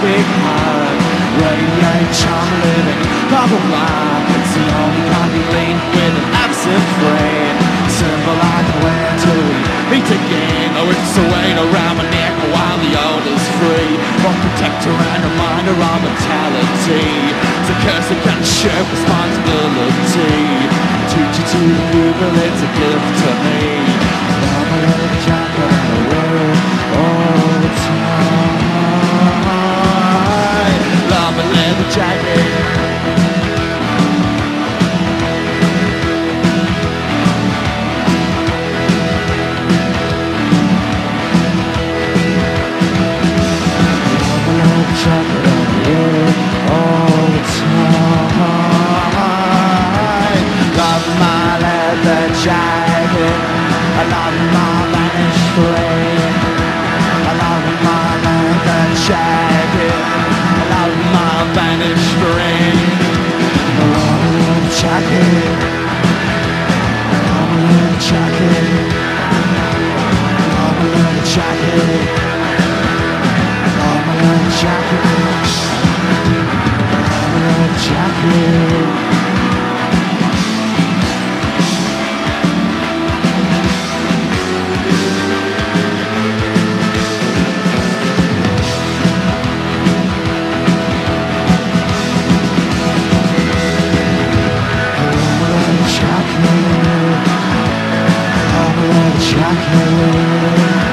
big heart Radiate charm living. Bubble life It's the only kind we lean with an absent friend Simple like till we meet again Oh, it's a weight around my neck while the old is free. From protector and reminder of mortality It's a curse that can share responsibility. Teach you to the it's a gift to I love my vanished flame I love my leather jacket. I love my vanished love leather jacket. Leather jacket. Leather jacket. Leather jacket. Leather jacket Jackie.